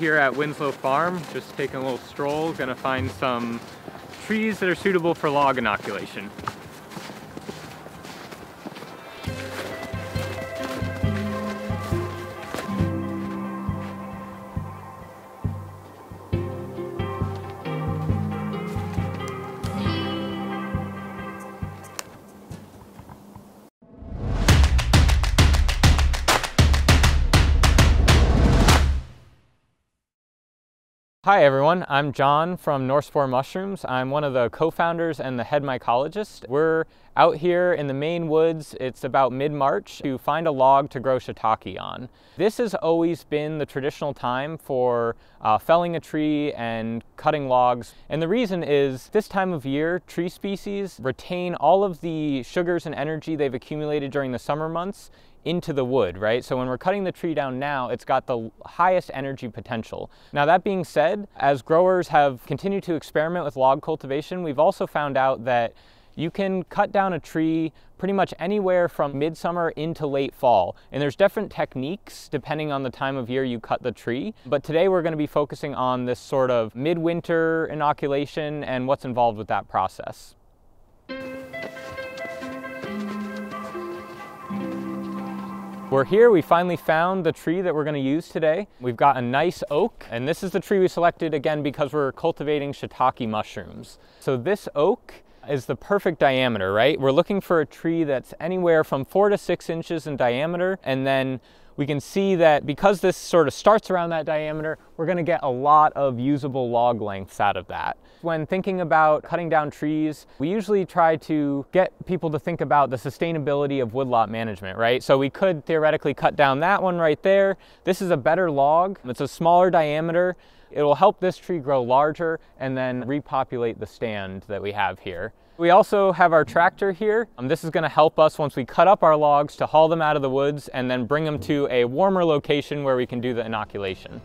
here at Winslow Farm, just taking a little stroll, gonna find some trees that are suitable for log inoculation. Hi everyone, I'm Jon from North Spore Mushrooms. I'm one of the co-founders and the head mycologist. We're out here in the Maine woods. It's about mid-March to find a log to grow shiitake on. This has always been the traditional time for uh, felling a tree and cutting logs. And the reason is this time of year, tree species retain all of the sugars and energy they've accumulated during the summer months into the wood, right? So when we're cutting the tree down now, it's got the highest energy potential. Now that being said, as growers have continued to experiment with log cultivation, we've also found out that you can cut down a tree pretty much anywhere from midsummer into late fall. And there's different techniques depending on the time of year you cut the tree. But today we're going to be focusing on this sort of midwinter inoculation and what's involved with that process. We're here, we finally found the tree that we're gonna use today. We've got a nice oak, and this is the tree we selected again because we're cultivating shiitake mushrooms. So this oak is the perfect diameter, right? We're looking for a tree that's anywhere from four to six inches in diameter, and then we can see that because this sort of starts around that diameter, we're gonna get a lot of usable log lengths out of that. When thinking about cutting down trees, we usually try to get people to think about the sustainability of woodlot management, right? So we could theoretically cut down that one right there. This is a better log. It's a smaller diameter. It will help this tree grow larger and then repopulate the stand that we have here. We also have our tractor here. Um, this is gonna help us once we cut up our logs to haul them out of the woods and then bring them to a warmer location where we can do the inoculation.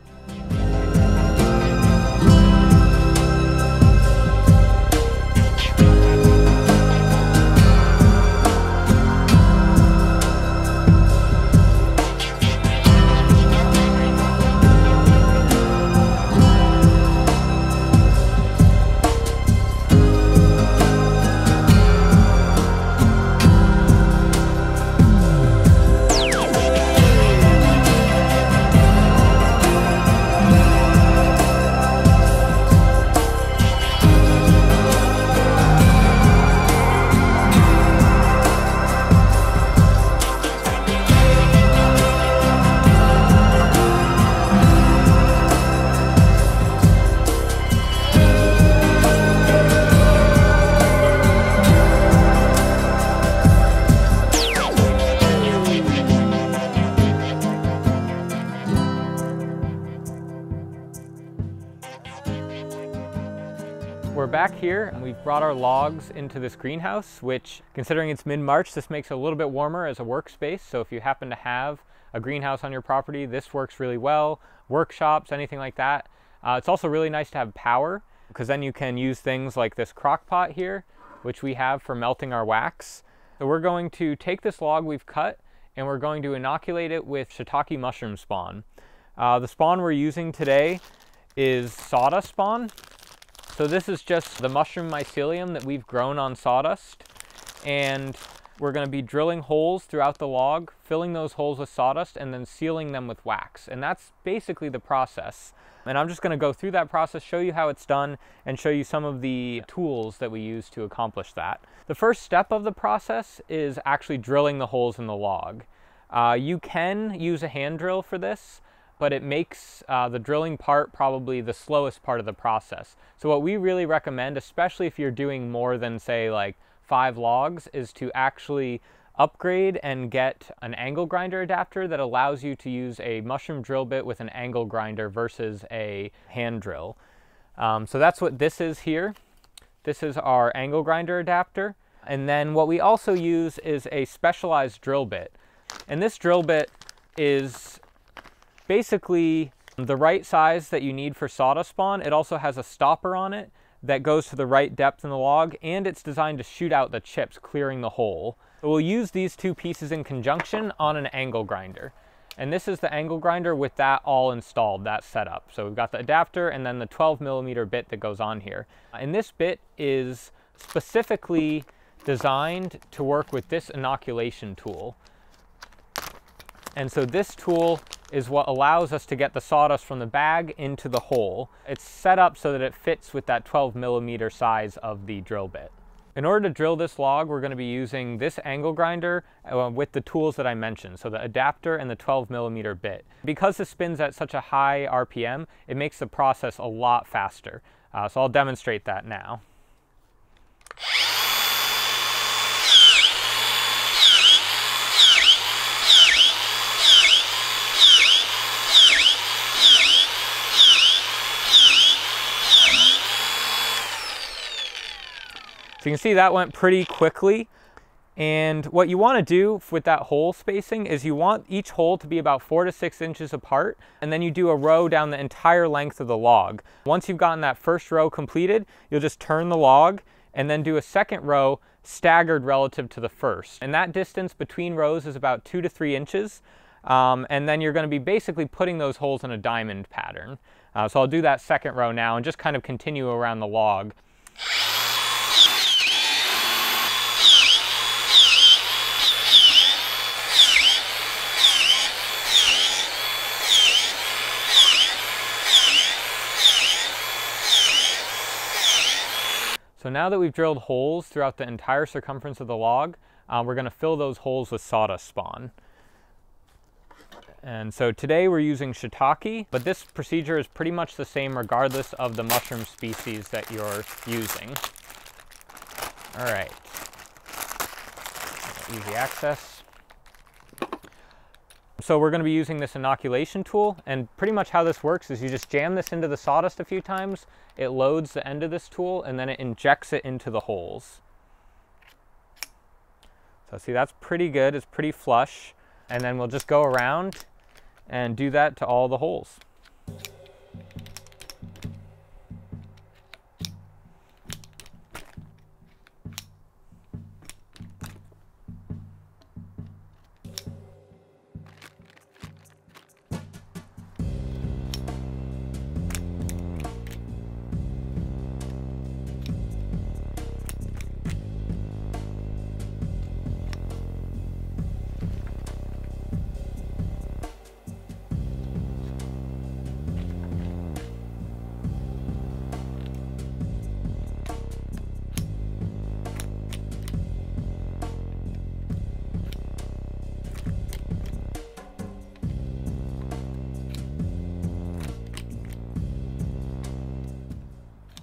Back here and we've brought our logs into this greenhouse, which considering it's mid-March, this makes it a little bit warmer as a workspace. So if you happen to have a greenhouse on your property, this works really well. Workshops, anything like that. Uh, it's also really nice to have power because then you can use things like this crock pot here, which we have for melting our wax. So we're going to take this log we've cut and we're going to inoculate it with shiitake mushroom spawn. Uh, the spawn we're using today is sawdust spawn. So this is just the mushroom mycelium that we've grown on sawdust. And we're gonna be drilling holes throughout the log, filling those holes with sawdust, and then sealing them with wax. And that's basically the process. And I'm just gonna go through that process, show you how it's done, and show you some of the tools that we use to accomplish that. The first step of the process is actually drilling the holes in the log. Uh, you can use a hand drill for this, but it makes uh, the drilling part probably the slowest part of the process. So what we really recommend, especially if you're doing more than say like five logs, is to actually upgrade and get an angle grinder adapter that allows you to use a mushroom drill bit with an angle grinder versus a hand drill. Um, so that's what this is here. This is our angle grinder adapter. And then what we also use is a specialized drill bit. And this drill bit is basically the right size that you need for sawdust spawn. It also has a stopper on it that goes to the right depth in the log and it's designed to shoot out the chips, clearing the hole. So we'll use these two pieces in conjunction on an angle grinder. And this is the angle grinder with that all installed, that setup. So we've got the adapter and then the 12 millimeter bit that goes on here. And this bit is specifically designed to work with this inoculation tool. And so this tool is what allows us to get the sawdust from the bag into the hole. It's set up so that it fits with that 12 millimeter size of the drill bit. In order to drill this log, we're going to be using this angle grinder uh, with the tools that I mentioned, so the adapter and the 12 millimeter bit. Because this spins at such a high RPM, it makes the process a lot faster. Uh, so I'll demonstrate that now. So you can see that went pretty quickly. And what you want to do with that hole spacing is you want each hole to be about four to six inches apart, and then you do a row down the entire length of the log. Once you've gotten that first row completed, you'll just turn the log and then do a second row staggered relative to the first. And that distance between rows is about two to three inches. Um, and then you're going to be basically putting those holes in a diamond pattern. Uh, so I'll do that second row now and just kind of continue around the log. So now that we've drilled holes throughout the entire circumference of the log, uh, we're going to fill those holes with sawdust spawn. And so today we're using shiitake, but this procedure is pretty much the same regardless of the mushroom species that you're using. All right, easy access. So we're going to be using this inoculation tool and pretty much how this works is you just jam this into the sawdust a few times, it loads the end of this tool and then it injects it into the holes. So see that's pretty good, it's pretty flush and then we'll just go around and do that to all the holes.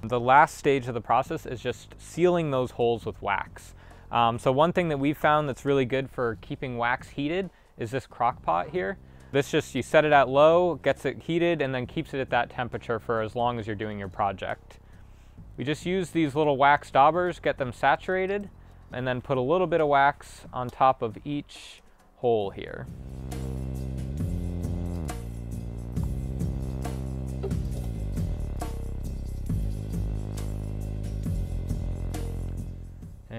The last stage of the process is just sealing those holes with wax. Um, so one thing that we've found that's really good for keeping wax heated is this crock pot here. This just, you set it at low, gets it heated, and then keeps it at that temperature for as long as you're doing your project. We just use these little wax daubers, get them saturated, and then put a little bit of wax on top of each hole here.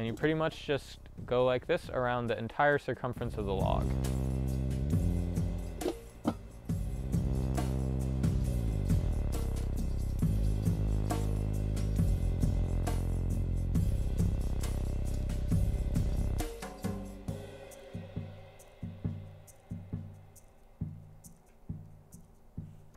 And you pretty much just go like this around the entire circumference of the log.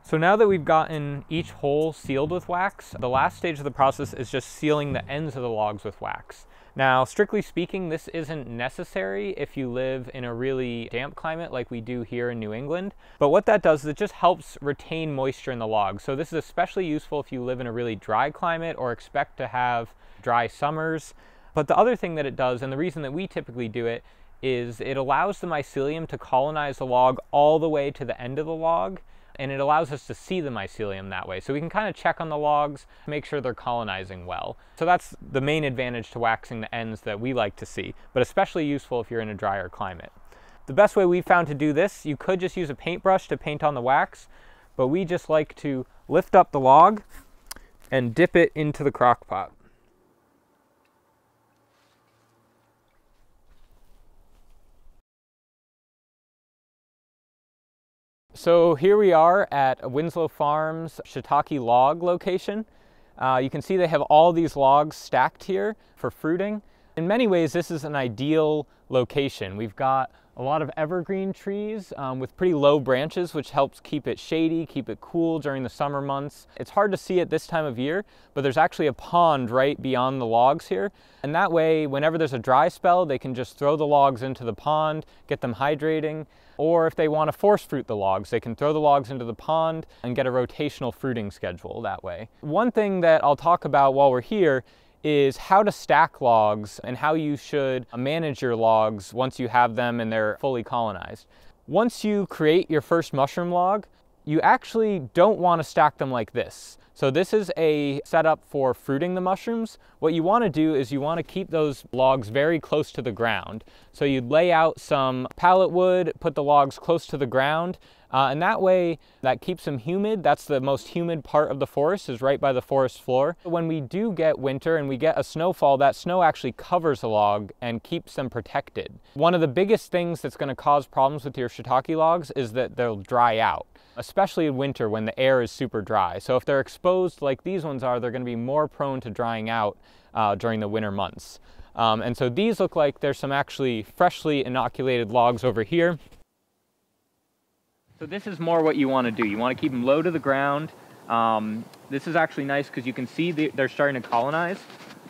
So now that we've gotten each hole sealed with wax, the last stage of the process is just sealing the ends of the logs with wax. Now, strictly speaking, this isn't necessary if you live in a really damp climate like we do here in New England. But what that does is it just helps retain moisture in the log. So this is especially useful if you live in a really dry climate or expect to have dry summers. But the other thing that it does, and the reason that we typically do it, is it allows the mycelium to colonize the log all the way to the end of the log and it allows us to see the mycelium that way. So we can kind of check on the logs, make sure they're colonizing well. So that's the main advantage to waxing the ends that we like to see, but especially useful if you're in a drier climate. The best way we've found to do this, you could just use a paintbrush to paint on the wax, but we just like to lift up the log and dip it into the crock pot. So here we are at Winslow Farms shiitake log location. Uh, you can see they have all these logs stacked here for fruiting. In many ways, this is an ideal location. We've got a lot of evergreen trees um, with pretty low branches, which helps keep it shady, keep it cool during the summer months. It's hard to see it this time of year, but there's actually a pond right beyond the logs here. And that way, whenever there's a dry spell, they can just throw the logs into the pond, get them hydrating. Or if they want to force fruit the logs, they can throw the logs into the pond and get a rotational fruiting schedule that way. One thing that I'll talk about while we're here is how to stack logs and how you should manage your logs once you have them and they're fully colonized. Once you create your first mushroom log, you actually don't want to stack them like this. So this is a setup for fruiting the mushrooms. What you want to do is you want to keep those logs very close to the ground. So you'd lay out some pallet wood, put the logs close to the ground, uh, and that way that keeps them humid. That's the most humid part of the forest is right by the forest floor. When we do get winter and we get a snowfall, that snow actually covers the log and keeps them protected. One of the biggest things that's going to cause problems with your shiitake logs is that they'll dry out especially in winter when the air is super dry. So if they're exposed like these ones are, they're going to be more prone to drying out uh, during the winter months. Um, and so these look like there's some actually freshly inoculated logs over here. So this is more what you want to do. You want to keep them low to the ground. Um, this is actually nice because you can see the, they're starting to colonize.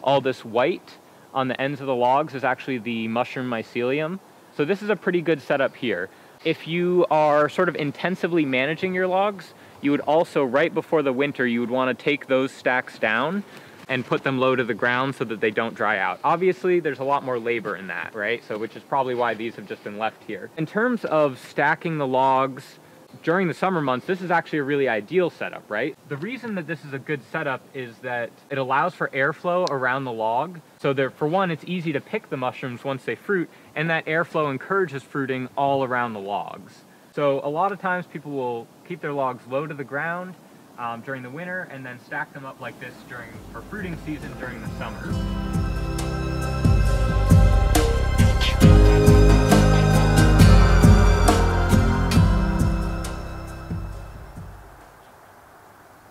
All this white on the ends of the logs is actually the mushroom mycelium. So this is a pretty good setup here. If you are sort of intensively managing your logs, you would also, right before the winter, you would want to take those stacks down and put them low to the ground so that they don't dry out. Obviously, there's a lot more labor in that, right? So, which is probably why these have just been left here. In terms of stacking the logs during the summer months, this is actually a really ideal setup, right? The reason that this is a good setup is that it allows for airflow around the log. So there, for one, it's easy to pick the mushrooms once they fruit, and that airflow encourages fruiting all around the logs. So a lot of times people will keep their logs low to the ground um, during the winter and then stack them up like this during for fruiting season during the summer.